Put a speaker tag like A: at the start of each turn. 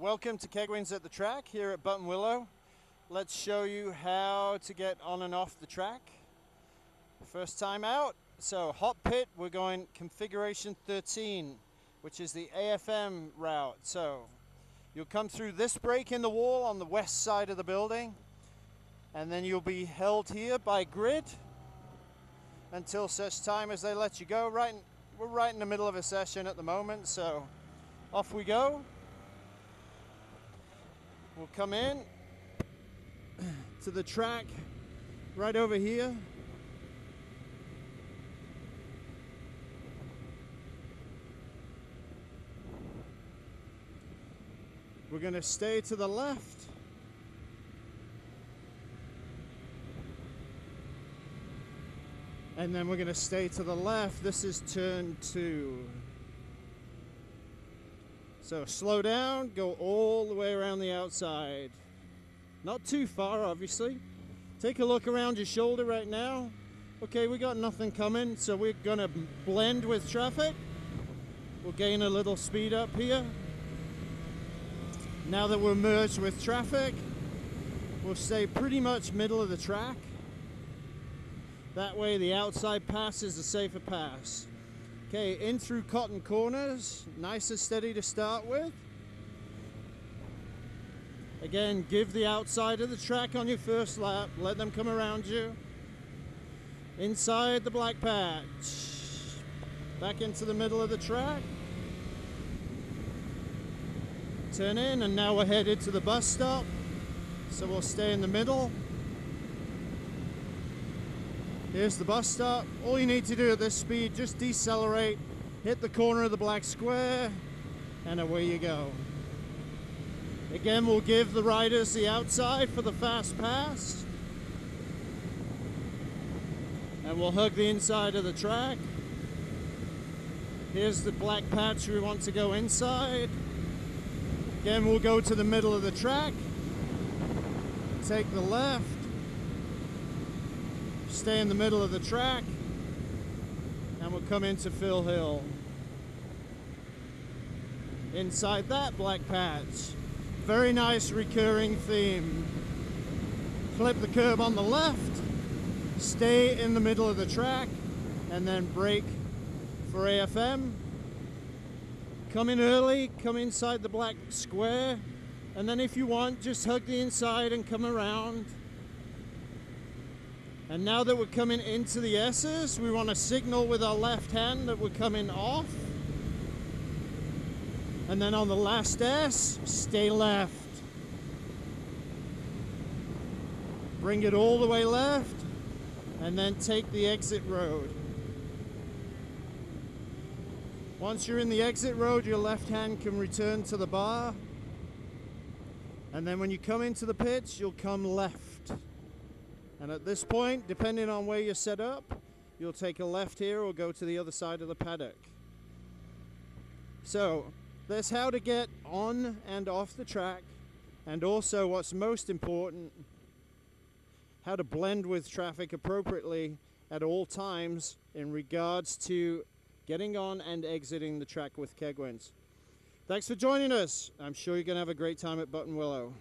A: Welcome to Keigwins at the track here at Buttonwillow. Let's show you how to get on and off the track. First time out, so hot pit, we're going configuration 13, which is the AFM route. So you'll come through this break in the wall on the west side of the building, and then you'll be held here by grid until such time as they let you go. Right, we're right in the middle of a session at the moment, so off we go. We'll come in to the track right over here. We're going to stay to the left. And then we're going to stay to the left. This is turn two. So slow down, go all the way around the outside. Not too far, obviously. Take a look around your shoulder right now. Okay, we got nothing coming, so we're gonna blend with traffic. We'll gain a little speed up here. Now that we're merged with traffic, we'll stay pretty much middle of the track. That way the outside pass is a safer pass. Okay, in through cotton corners, nice and steady to start with. Again, give the outside of the track on your first lap, let them come around you. Inside the black patch, back into the middle of the track. Turn in, and now we're headed to the bus stop. So we'll stay in the middle. Here's the bus stop. All you need to do at this speed, just decelerate, hit the corner of the black square, and away you go. Again, we'll give the riders the outside for the fast pass. And we'll hug the inside of the track. Here's the black patch we want to go inside. Again, we'll go to the middle of the track. Take the left stay in the middle of the track and we'll come into Phil Hill. Inside that black patch, very nice recurring theme. Flip the curb on the left, stay in the middle of the track, and then brake for AFM. Come in early, come inside the black square, and then if you want, just hug the inside and come around. And now that we're coming into the S's, we want to signal with our left hand that we're coming off. And then on the last S, stay left. Bring it all the way left, and then take the exit road. Once you're in the exit road, your left hand can return to the bar. And then when you come into the pitch, you'll come left. And at this point, depending on where you're set up, you'll take a left here or go to the other side of the paddock. So, that's how to get on and off the track, and also what's most important, how to blend with traffic appropriately at all times in regards to getting on and exiting the track with Keigwins. Thanks for joining us. I'm sure you're going to have a great time at Buttonwillow.